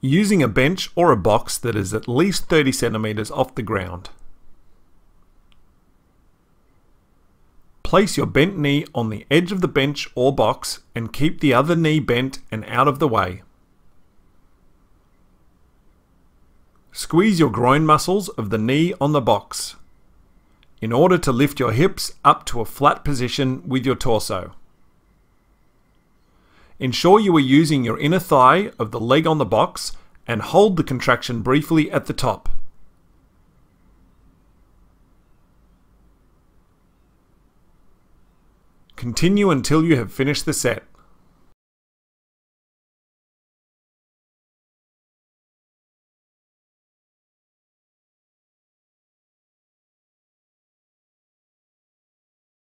using a bench or a box that is at least 30 centimeters off the ground. Place your bent knee on the edge of the bench or box and keep the other knee bent and out of the way. Squeeze your groin muscles of the knee on the box in order to lift your hips up to a flat position with your torso. Ensure you are using your inner thigh of the leg on the box and hold the contraction briefly at the top. Continue until you have finished the set.